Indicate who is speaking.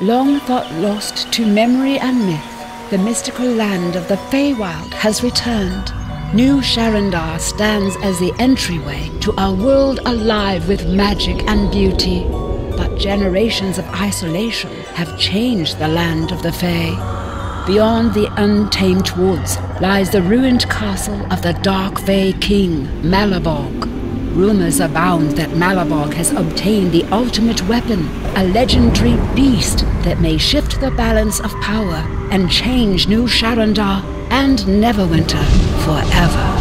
Speaker 1: Long thought lost to memory and myth, the mystical land of the Feywild has returned. New Sharandar stands as the entryway to a world alive with magic and beauty. But generations of isolation have changed the land of the Fey. Beyond the untamed woods lies the ruined castle of the Dark Fey King, Malabog. Rumors abound that Malabog has obtained the ultimate weapon, a legendary beast that may shift the balance of power and change New Sharandar and Neverwinter forever.